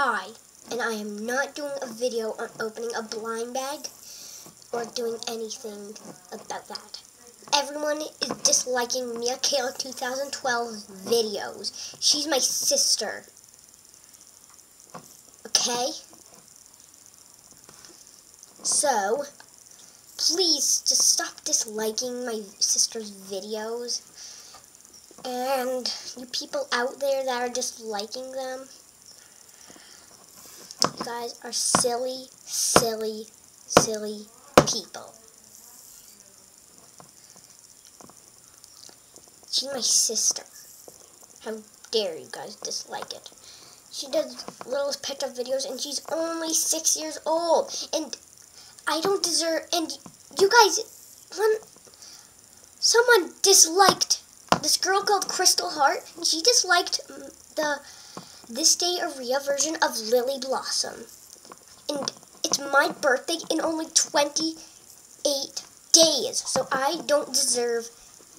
Hi, and I am not doing a video on opening a blind bag or doing anything about that. Everyone is disliking Miakayla2012 videos. She's my sister. Okay? So, please just stop disliking my sister's videos. And you people out there that are disliking them, guys are silly, silly, silly people. She's my sister. How dare you guys dislike it? She does little pet up videos and she's only six years old. And I don't deserve, and you guys, when someone disliked this girl called Crystal Heart, and she disliked the This Day Aria version of Lily Blossom. And it's my birthday in only 28 days, so I don't deserve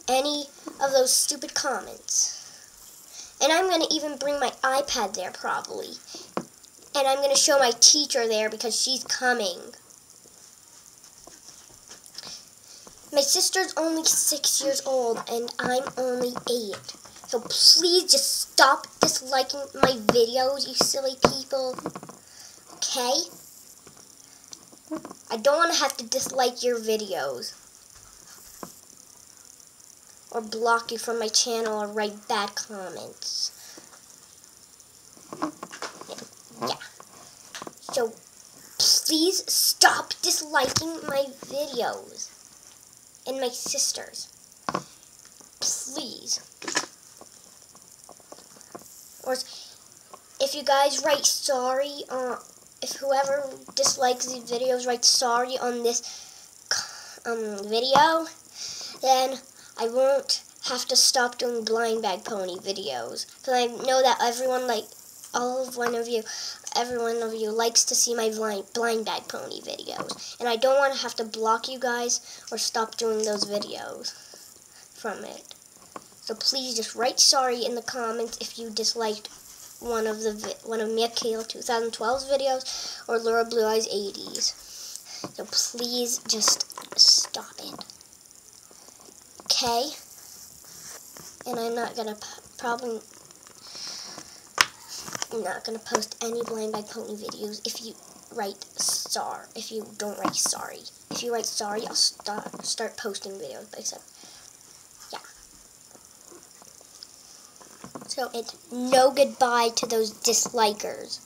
any of those stupid comments. And I'm going to even bring my iPad there probably. And I'm going to show my teacher there because she's coming. My sister's only six years old and I'm only eight. So please just stop disliking my videos, you silly people. Okay? I don't want to have to dislike your videos. Or block you from my channel or write bad comments. Yeah. So please stop disliking my videos and my sisters. Please. Or if you guys write sorry, uh, if whoever dislikes these videos writes sorry on this um, video, then I won't have to stop doing blind bag pony videos. Because I know that everyone, like, all of one of you, every one of you likes to see my blind, blind bag pony videos. And I don't want to have to block you guys or stop doing those videos from it. So please just write sorry in the comments if you disliked one of the one of Mia Kale 2012's videos or Laurabluize80's. So please just stop it. Okay? And I'm not gonna probably I'm not to post any blind bag pony videos if you write star. If you don't write sorry. If you write sorry, I'll start, start posting videos. Except, So it's no goodbye to those dislikers.